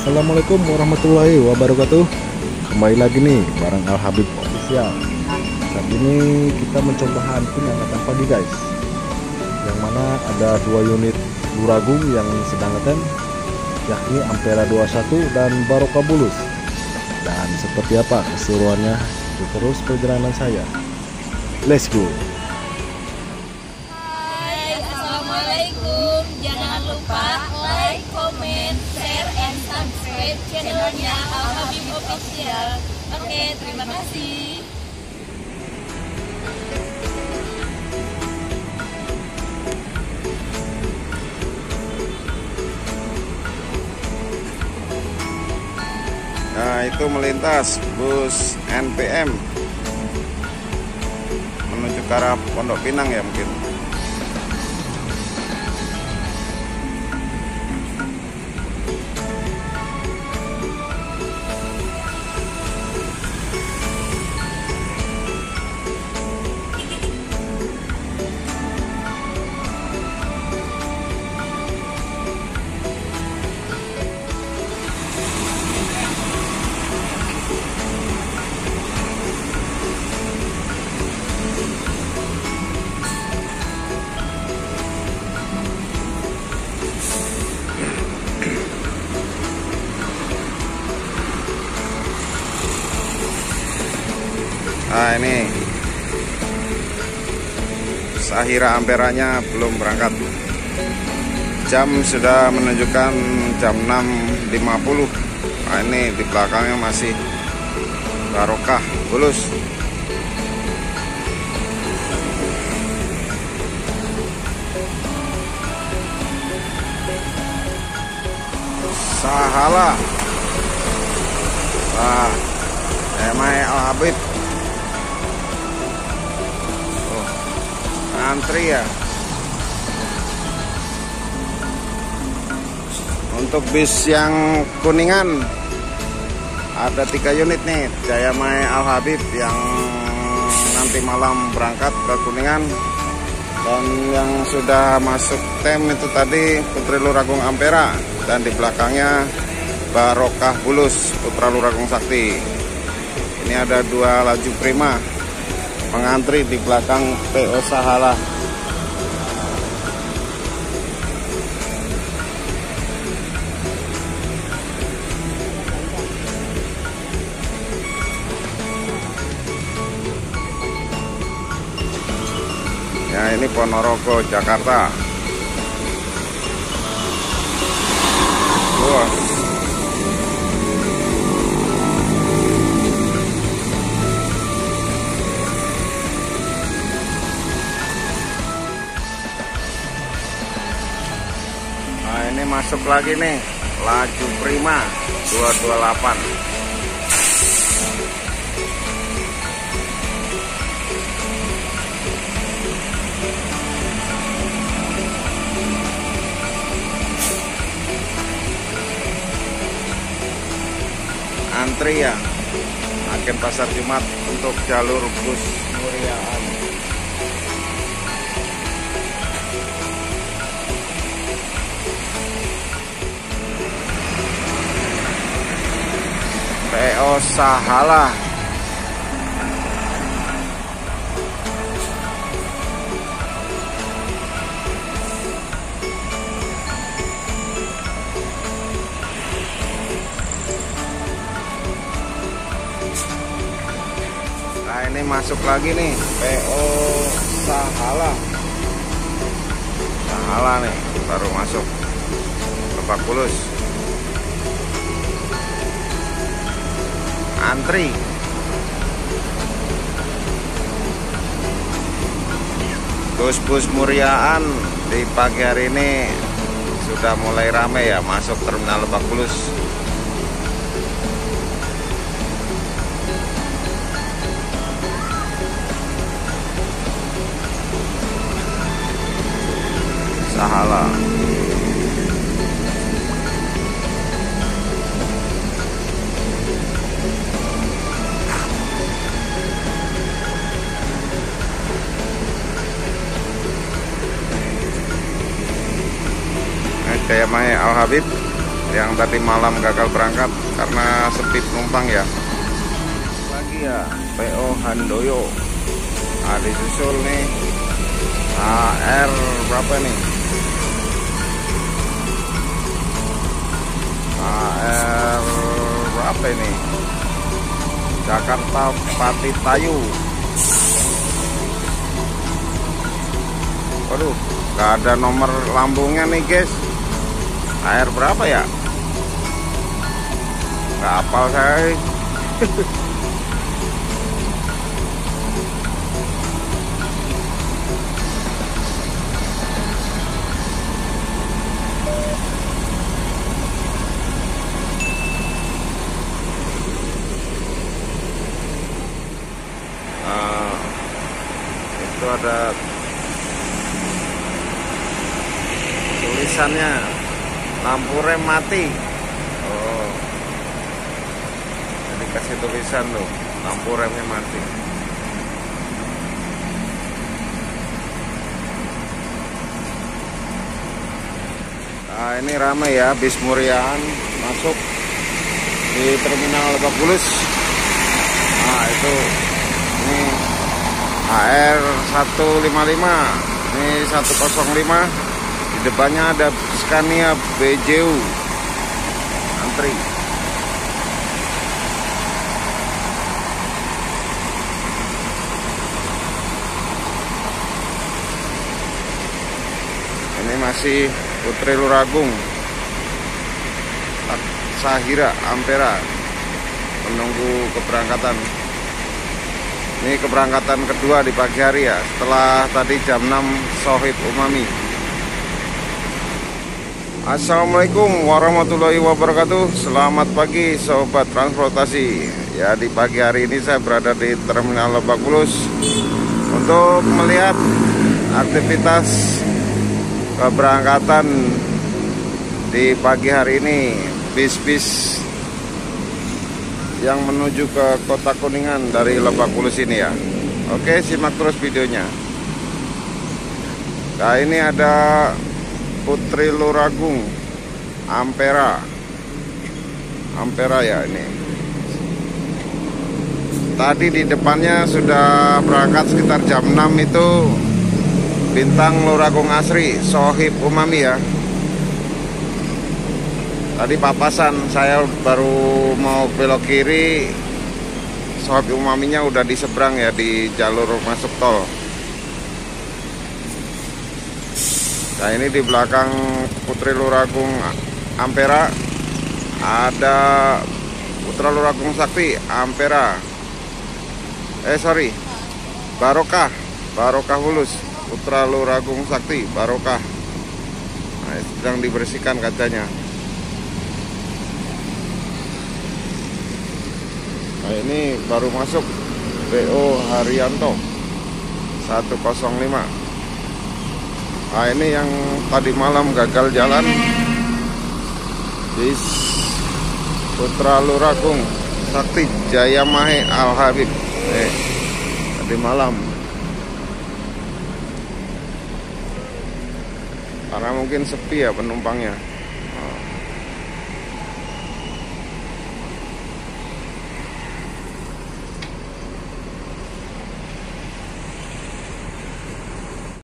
Assalamualaikum warahmatullahi wabarakatuh. Kembali lagi nih bareng Al Habib Official. Saat ini kita mencoba hunting angkatan pagi guys. Yang mana ada dua unit Duragung yang sedang ngetem Yakni Ampera 21 dan Barokah Bulus. Dan seperti apa keseruannya? Terus perjalanan saya. Let's go channelnya Al Habib Official. Oke, terima kasih. Nah itu melintas bus NPM menuju ke arah Pondok Pinang ya mungkin. Sahira Amperanya belum berangkat. Jam sudah menunjukkan jam 6.50 Nah ini di belakangnya masih Barokah Bulus. Sahala. Wah Emai Al antri ya. Untuk bis yang kuningan ada tiga unit nih, Jaya Mai Al Habib yang nanti malam berangkat ke Kuningan dan yang sudah masuk tem itu tadi Putri Luragung Ampera dan di belakangnya Barokah Bulus Putra Luragung Sakti. Ini ada dua laju prima mengantri di belakang PO Sahala. Ya ini Ponorogo Jakarta. Wah. Masuk lagi nih. Laju Prima 228 Antri ya Agen Pasar Jumat untuk jalur bus Muriaan PO Sahala Nah ini masuk lagi nih. PO Sahala Sahala nih baru masuk. Lebak Bulus antri. Bus-bus muriaan di pagi hari ini sudah mulai rame ya masuk terminal Lebak Bulus. Sahala Jaya Mai Al Habib yang tadi malam gagal berangkat karena sepi penumpang ya. Lagi ya PO Handoyo. Nah disusul nih. AR berapa nih? AR berapa ini? Jakarta Pati Tayu. Waduh Gak ada nomor lambungnya nih guys Air berapa ya? Gak hafal saya Nah, itu ada tulisannya lampu rem mati. Oh. Jadi kasih tulisan tuh lampu remnya mati. Nah ini ramai ya bis muriaan masuk di terminal Lebak Bulus nah itu ini AR 155 ini 105 di depannya ada Scania BJU antri. Ini masih Putri Luragung. Sahira Ampera. Menunggu keberangkatan. Ini keberangkatan kedua di pagi hari ya. Setelah tadi jam 6 Sohib Umami Assalamualaikum warahmatullahi wabarakatuh. Selamat pagi sobat transportasi. Ya di pagi hari ini saya berada di Terminal Lebak Bulus. Untuk melihat aktivitas keberangkatan di pagi hari ini Bis-bis yang menuju ke kota Kuningan dari Lebak Bulus ini ya. Oke simak terus videonya. Nah ini ada Putri Luragung. Ampera. Ampera ya ini. Tadi di depannya sudah berangkat sekitar jam 6 itu Bintang Luragung Asri Sohib Umami ya. Tadi papasan saya baru mau belok kiri. Sohib Umaminya udah di seberang ya di jalur masuk tol Nah ini di belakang Putri Luragung Ampera ada Putra Luragung Sakti Ampera. Eh sorry, Barokah, Barokah Hulus, Putra Luragung Sakti Barokah. Nah, sedang dibersihkan kacanya. Nah ini baru masuk BO Haryanto 105 Nah ini yang tadi malam gagal jalan. Bis Putra Luragung Sakti Jaya Mahe Al Habib. Eh, Tadi malam. Karena mungkin sepi ya penumpangnya